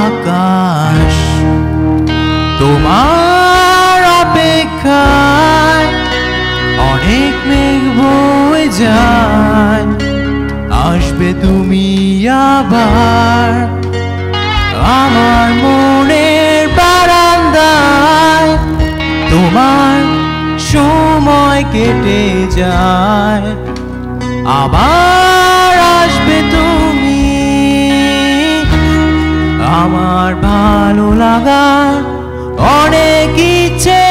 আকাশ, তোমার অপেক্ষায় অনেক মেঘ বয়ে যায়। আসবে তুমি আবার আমার মনের বারান্দায়, তোমার সময় কেটে যায়। আবার ভালো লাগা অনেক ইচ্ছে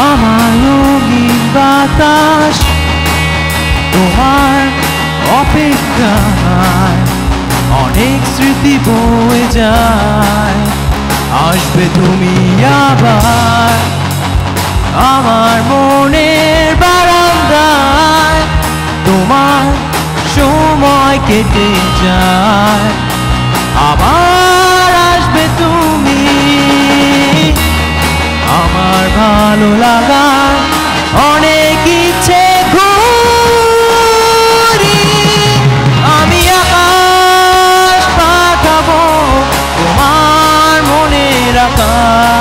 রঙিন বাতাস, তোমার অপেক্ষায় অনেক স্মৃতি বয়ে যায়। আসবে তুমি আবার আমার মনের বারান্দায়, তোমার সময় কেটে যায়। মনের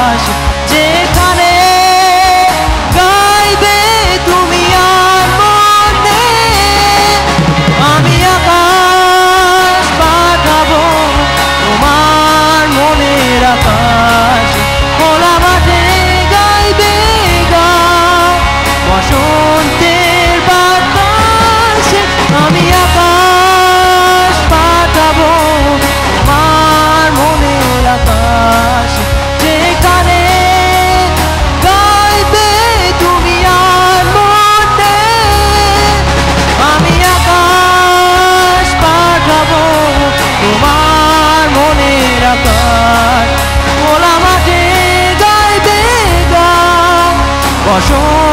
আকাশ খোলা মাঠে গাইবে গান বসন্ত